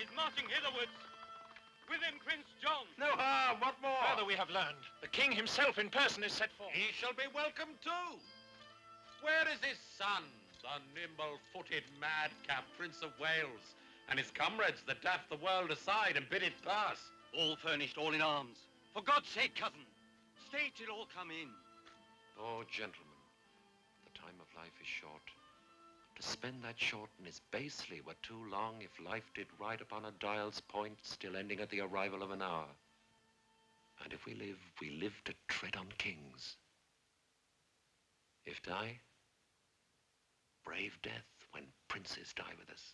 thousand strong is marching hitherwards. With him Prince John. No harm, what more? Further we have learned. The king himself in person is set forth. He shall be welcome too. Where is his son, the nimble-footed madcap Prince of Wales, and his comrades that daffed the world aside and bid it pass? All furnished, all in arms. For God's sake, cousin, stay till all come in. Oh, gentlemen, the time of life is short. To spend that shortness basely were too long if life did ride upon a dial's point, still ending at the arrival of an hour. And if we live, we live to tread on kings. If die, brave death when princes die with us.